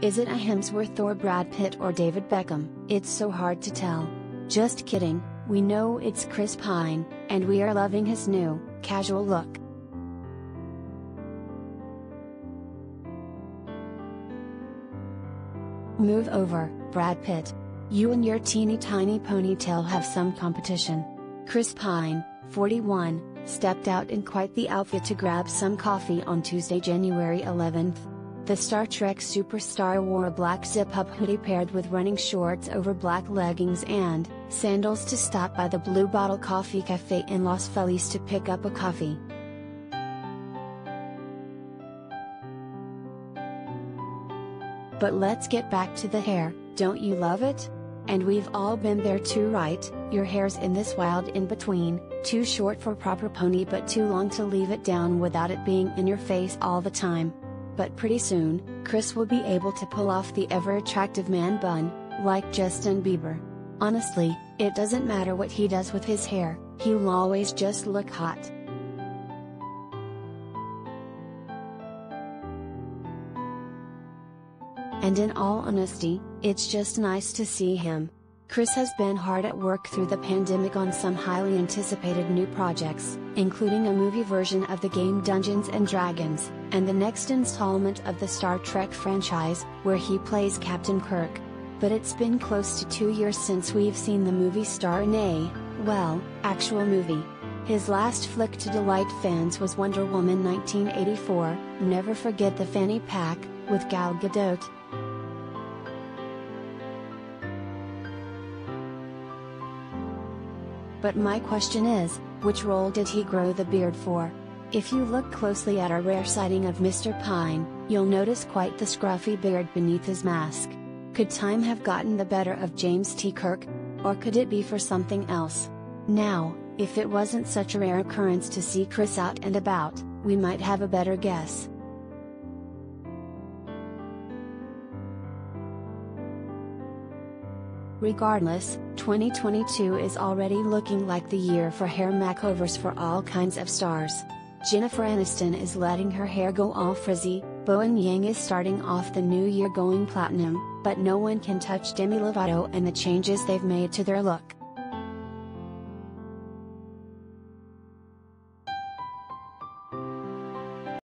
Is it a Hemsworth or Brad Pitt or David Beckham? It's so hard to tell. Just kidding, we know it's Chris Pine, and we are loving his new, casual look. Move over, Brad Pitt. You and your teeny tiny ponytail have some competition. Chris Pine, 41, stepped out in quite the outfit to grab some coffee on Tuesday, January 11th. The Star Trek superstar wore a black zip-up hoodie paired with running shorts over black leggings and sandals to stop by the Blue Bottle Coffee Cafe in Los Feliz to pick up a coffee. But let's get back to the hair, don't you love it? And we've all been there too right, your hair's in this wild in between, too short for proper pony but too long to leave it down without it being in your face all the time. But pretty soon, Chris will be able to pull off the ever attractive man bun, like Justin Bieber. Honestly, it doesn't matter what he does with his hair, he'll always just look hot. And in all honesty, it's just nice to see him. Chris has been hard at work through the pandemic on some highly anticipated new projects, including a movie version of the game Dungeons and Dragons, and the next installment of the Star Trek franchise, where he plays Captain Kirk. But it's been close to two years since we've seen the movie star in a, well, actual movie. His last flick to delight fans was Wonder Woman 1984, Never Forget the Fanny Pack, with Gal Gadot, But my question is, which role did he grow the beard for? If you look closely at our rare sighting of Mr. Pine, you'll notice quite the scruffy beard beneath his mask. Could time have gotten the better of James T. Kirk? Or could it be for something else? Now, if it wasn't such a rare occurrence to see Chris out and about, we might have a better guess. Regardless, 2022 is already looking like the year for hair makeovers for all kinds of stars. Jennifer Aniston is letting her hair go all frizzy, Bowen Yang is starting off the new year going platinum, but no one can touch Demi Lovato and the changes they've made to their look.